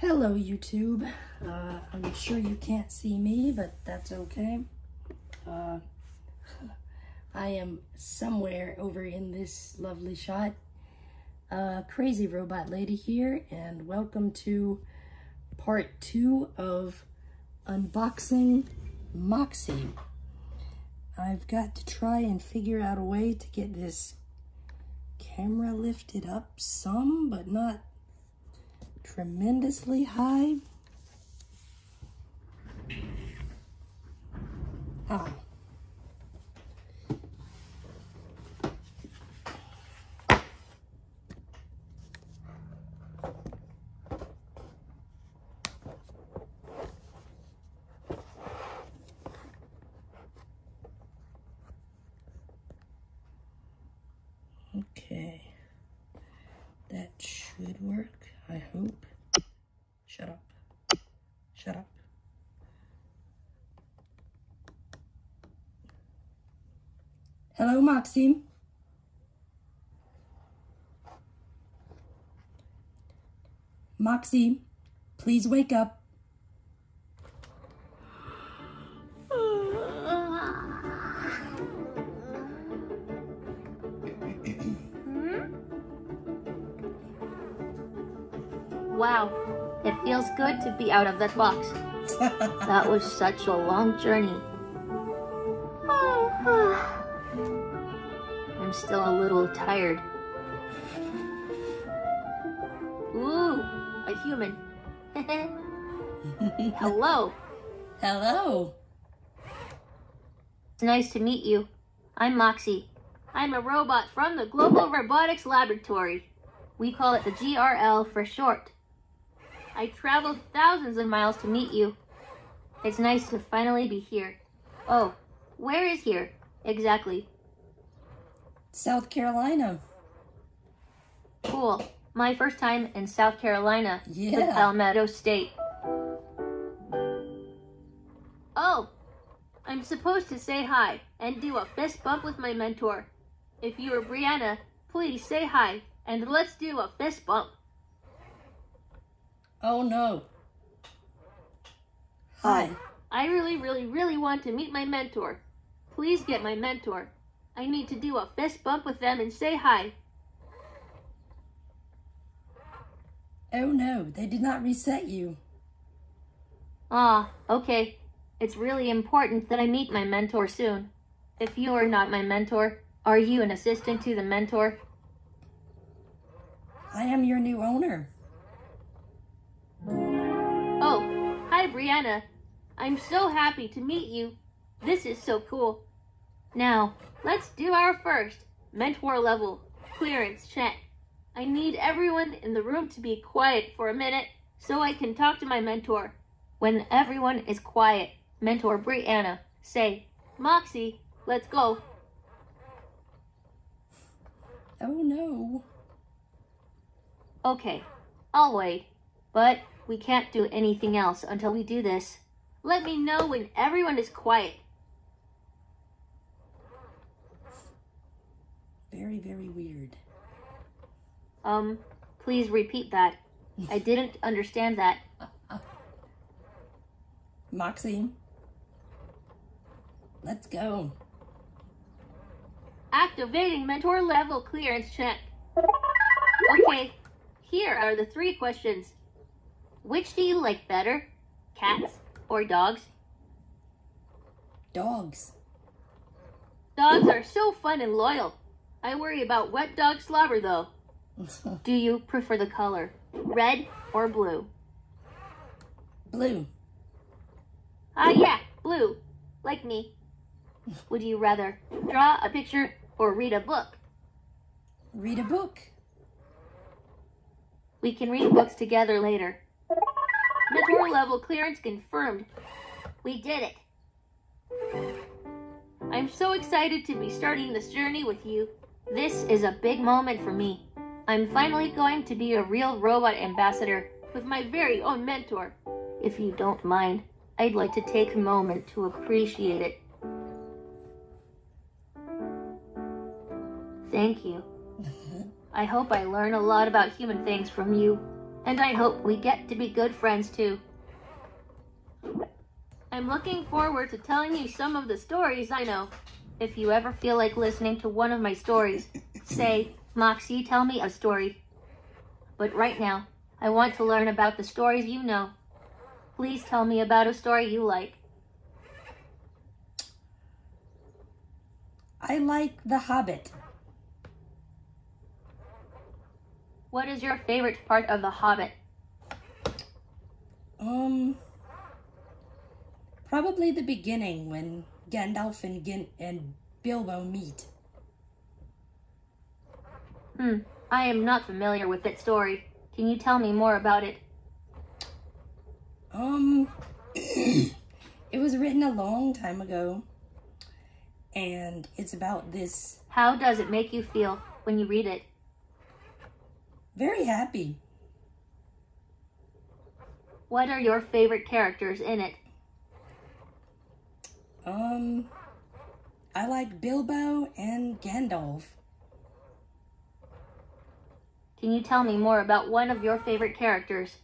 Hello, YouTube. Uh, I'm sure you can't see me, but that's okay. Uh, I am somewhere over in this lovely shot. Uh, Crazy Robot Lady here, and welcome to part two of unboxing Moxie. I've got to try and figure out a way to get this camera lifted up some, but not tremendously high. Ah. Okay. That should work, I hope. Shut up. Shut up. Hello, Moxie. Moxie, please wake up. Wow, it feels good to be out of that box. That was such a long journey. I'm still a little tired. Ooh, a human. Hello, Hello. it's nice to meet you. I'm Moxie. I'm a robot from the Global Robotics Laboratory. We call it the GRL for short. I traveled thousands of miles to meet you. It's nice to finally be here. Oh, where is here? Exactly. South Carolina. Cool. My first time in South Carolina with Yeah. Palmetto State. Oh, I'm supposed to say hi and do a fist bump with my mentor. If you are Brianna, please say hi and let's do a fist bump. Oh no. Hi. I really, really, really want to meet my mentor. Please get my mentor. I need to do a fist bump with them and say hi. Oh no, they did not reset you. Ah, okay. It's really important that I meet my mentor soon. If you are not my mentor, are you an assistant to the mentor? I am your new owner. Oh, hi, Brianna. I'm so happy to meet you. This is so cool. Now, let's do our first mentor level clearance check. I need everyone in the room to be quiet for a minute so I can talk to my mentor. When everyone is quiet, mentor Brianna, say, Moxie, let's go. Oh no. Okay, I'll wait. But we can't do anything else until we do this. Let me know when everyone is quiet. Very, very weird. Um, please repeat that. I didn't understand that. Moxie. Let's go. Activating mentor level clearance check. Okay, here are the three questions. Which do you like better? Cats or dogs? Dogs. Dogs are so fun and loyal. I worry about wet dog slobber though. Do you prefer the color red or blue? Blue. Ah, yeah, blue. Like me. Would you rather draw a picture or read a book? Read a book. We can read books together later. Mentor level clearance confirmed. We did it. I'm so excited to be starting this journey with you. This is a big moment for me. I'm finally going to be a real robot ambassador with my very own mentor. If you don't mind, I'd like to take a moment to appreciate it. Thank you. Mm-hmm. I hope I learn a lot about human things from you. And I hope we get to be good friends too. I'm looking forward to telling you some of the stories I know. If you ever feel like listening to one of my stories, say, Moxie, tell me a story. But right now, I want to learn about the stories you know. Please tell me about a story you like. I like The Hobbit. What is your favorite part of The Hobbit? Um, probably the beginning when Gandalf and Gin and Bilbo meet. Hmm, I am not familiar with that story. Can you tell me more about it? Um, it was written a long time ago, and it's about this How does it make you feel when you read it? Very happy. What are your favorite characters in it? Um, I like Bilbo and Gandalf. Can you tell me more about one of your favorite characters?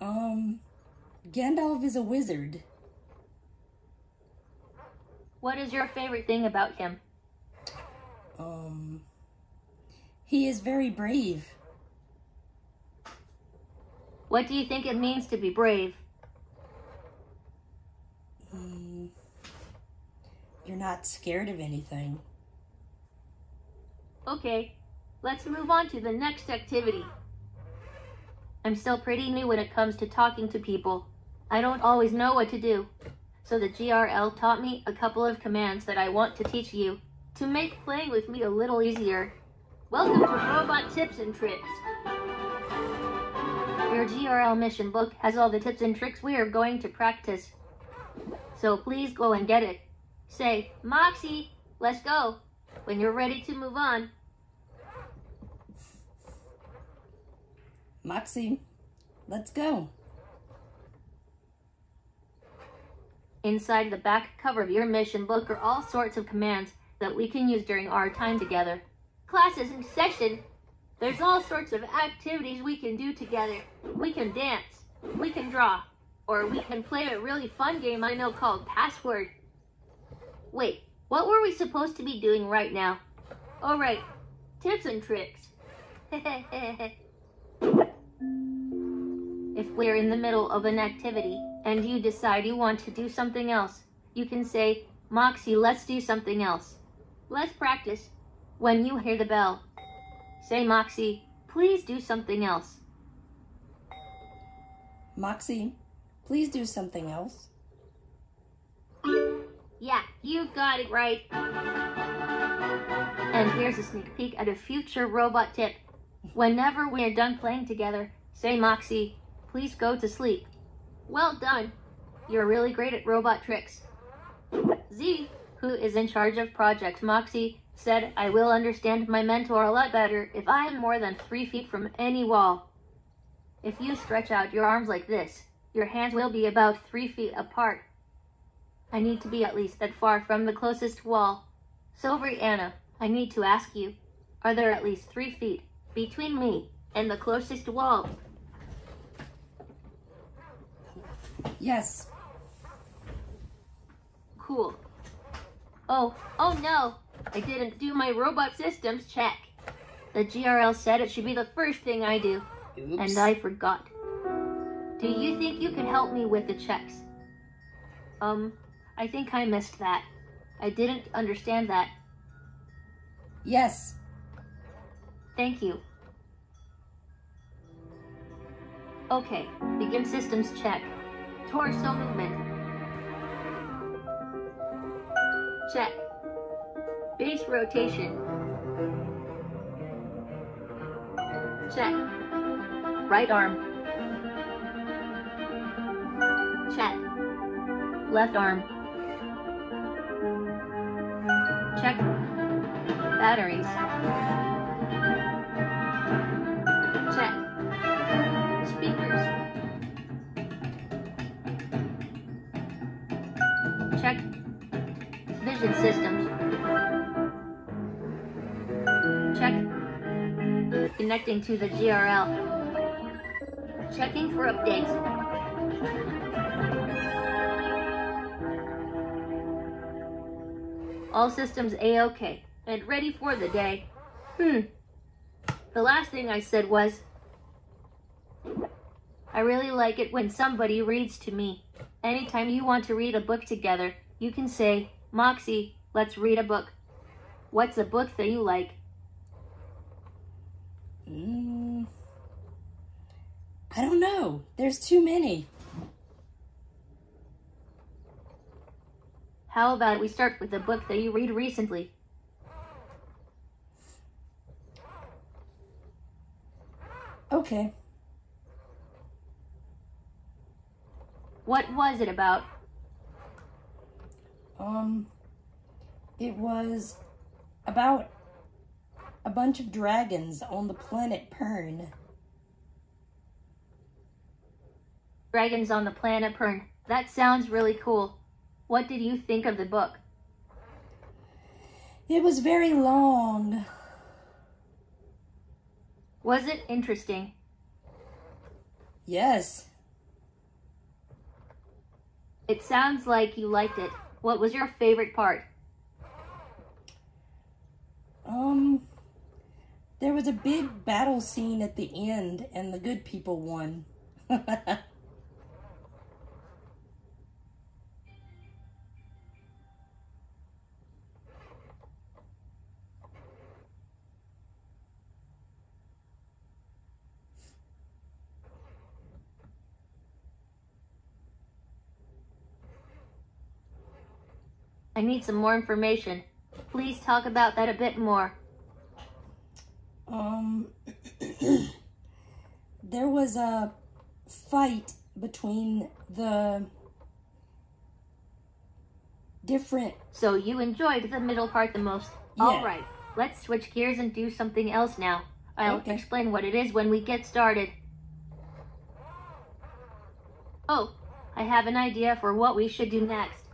Um, Gandalf is a wizard. What is your favorite thing about him? Um, he is very brave. What do you think it means to be brave? Mm, you're not scared of anything. Okay, let's move on to the next activity. I'm still pretty new when it comes to talking to people. I don't always know what to do. So the GRL taught me a couple of commands that I want to teach you to make playing with me a little easier. Welcome to Robot Tips and Tricks. Your GRL mission book has all the tips and tricks we are going to practice. So please go and get it. Say, Moxie, let's go. When you're ready to move on, Moxie, let's go. Inside the back cover of your mission book are all sorts of commands that we can use during our time together. Class is in session. There's all sorts of activities we can do together. We can dance, we can draw, or we can play a really fun game I know called Password. Wait, what were we supposed to be doing right now? Oh right, tips and tricks. If we're in the middle of an activity and you decide you want to do something else, you can say, Moxie, let's do something else. Let's practice. When you hear the bell, say, Moxie, please do something else. Moxie, please do something else. Yeah, you got it right. And here's a sneak peek at a future robot tip. Whenever we're done playing together, say, Moxie, please go to sleep. Well done. You're really great at robot tricks. Z, who is in charge of Project Moxie, said I will understand my mentor a lot better if I am more than three feet from any wall. If you stretch out your arms like this, your hands will be about three feet apart. I need to be at least that far from the closest wall. So, Brianna, I need to ask you, are there at least three feet between me and the closest wall? Yes. Cool. Oh, oh no! I didn't do my robot systems check. The GRL said it should be the first thing I do, Oops. and I forgot. Do you think you could help me with the checks? Um, I think I missed that. I didn't understand that. Yes. Thank you. Okay, begin systems check. Torso movement. Check. Base rotation. Check. Right arm. Check. Left arm. Check. Batteries. Check. Speakers. Check. Vision systems. Connecting to the GRL. Checking for updates. All systems A-OK, and ready for the day. Hmm. The last thing I said was, I really like it when somebody reads to me. Anytime you want to read a book together, you can say, Moxie, let's read a book. What's a book that you like? Mm, I don't know. There's too many. How about we start with a book that you read recently? Okay. What was it about? Um, it was about a bunch of dragons on the planet Pern. Dragons on the planet Pern. That sounds really cool. What did you think of the book? It was very long. Was it interesting? Yes. It sounds like you liked it. What was your favorite part? Um, there was a big battle scene at the end, and the good people won. I need some more information. Please talk about that a bit more. Um, there was a fight between the different. So you enjoyed the middle part the most. Yeah. All right, let's switch gears and do something else now. I'll Okay. explain what it is when we get started. Oh, I have an idea for what we should do next.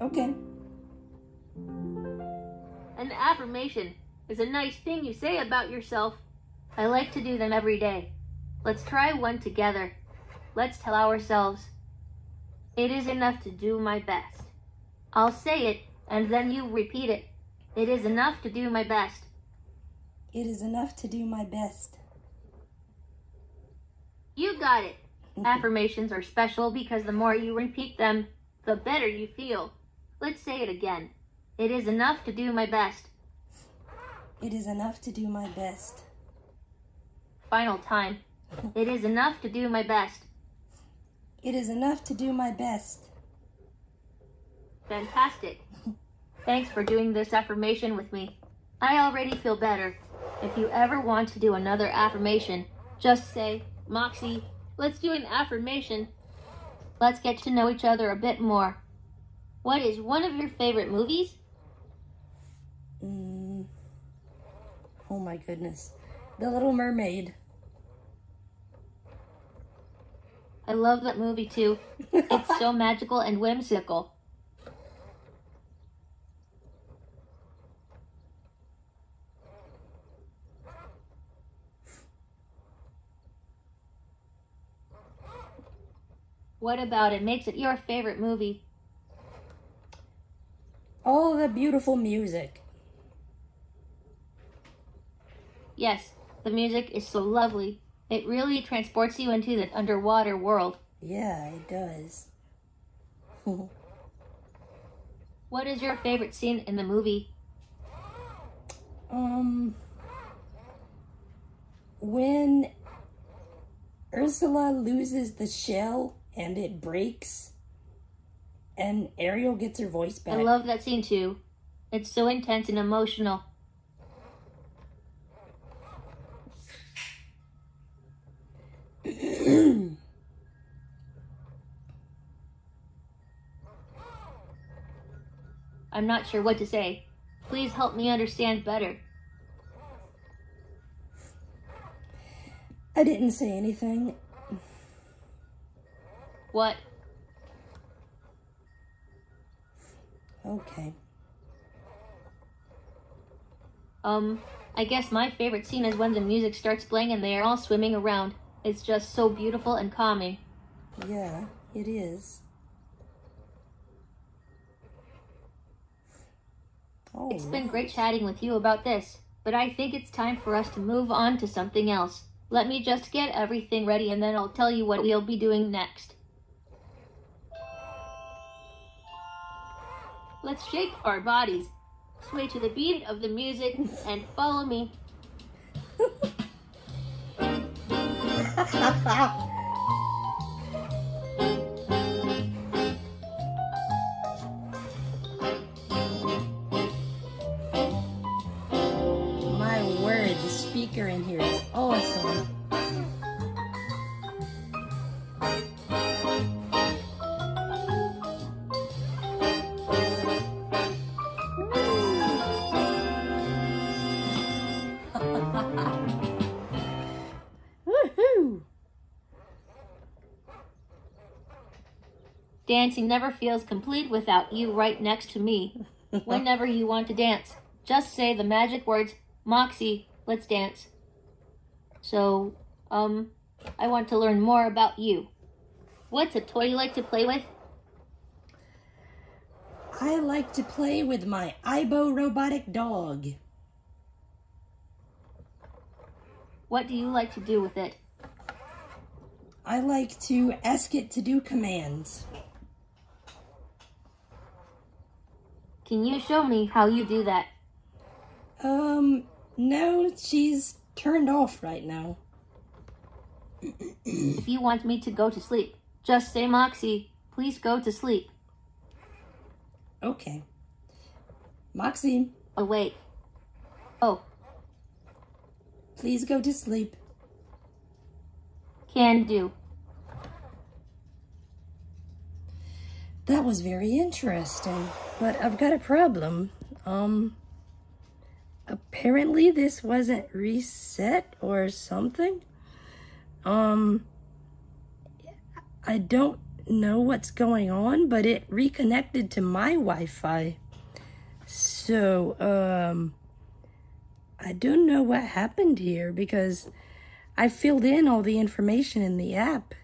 Okay. An affirmation is a nice thing you say about yourself. I like to do them every day. Let's try one together. Let's tell ourselves, It is enough to do my best. I'll say it, and then you repeat it. It is enough to do my best. It is enough to do my best. You got it. Affirmations are special because the more you repeat them, the better you feel. Let's say it again. It is enough to do my best. It is enough to do my best. Final time. It is enough to do my best. It is enough to do my best. Fantastic. Thanks for doing this affirmation with me. I already feel better. If you ever want to do another affirmation, just say, Moxie, let's do an affirmation. Let's get to know each other a bit more. What is one of your favorite movies? Mm. Oh my goodness. The Little Mermaid. I love that movie too. It's so magical and whimsical. What about it makes it your favorite movie? All the beautiful music. Yes, the music is so lovely. It really transports you into the underwater world. Yeah, it does. What is your favorite scene in the movie? Um, when Ursula loses the shell and it breaks, and Ariel gets her voice back. I love that scene too. It's so intense and emotional. I'm not sure what to say. Please help me understand better. I didn't say anything. What? Okay. Um, I guess my favorite scene is when the music starts playing and they are all swimming around. It's just so beautiful and calming. Yeah, it is. Oh, It's been great chatting with you about this, but I think it's time for us to move on to something else. Let me just get everything ready and then I'll tell you what we'll be doing next. Let's shake our bodies, sway to the beat of the music, and follow me. Dancing never feels complete without you right next to me. Whenever you want to dance, just say the magic words, Moxie, let's dance. So, um, I want to learn more about you. What's a toy you like to play with? I like to play with my Aibo robotic dog. What do you like to do with it? I like to ask it to do commands. Can you show me how you do that? Um, no, she's turned off right now. If you want me to go to sleep, just say, Moxie, please go to sleep. Okay. Moxie, Awake. Oh, please go to sleep. can do. That was very interesting, but I've got a problem. Um, apparently this wasn't reset or something. Um, I don't know what's going on, but it reconnected to my Wi-Fi. So, um, I don't know what happened here because I filled in all the information in the app.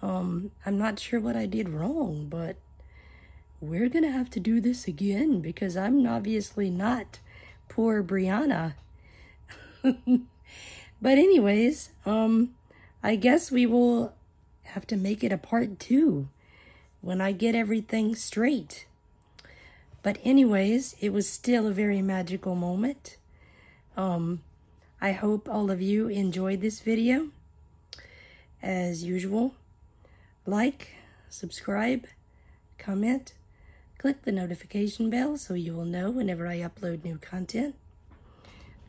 Um, I'm not sure what I did wrong, but we're gonna have to do this again because I'm obviously not poor Brianna. but anyways, um, I guess we will have to make it a part two when I get everything straight. But anyways, it was still a very magical moment. Um, I hope all of you enjoyed this video. As usual, like, subscribe, comment, click the notification bell so you will know whenever I upload new content.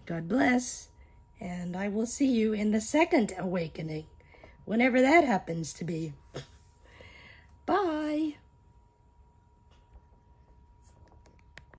God bless, and I will see you in the second awakening, whenever that happens to be.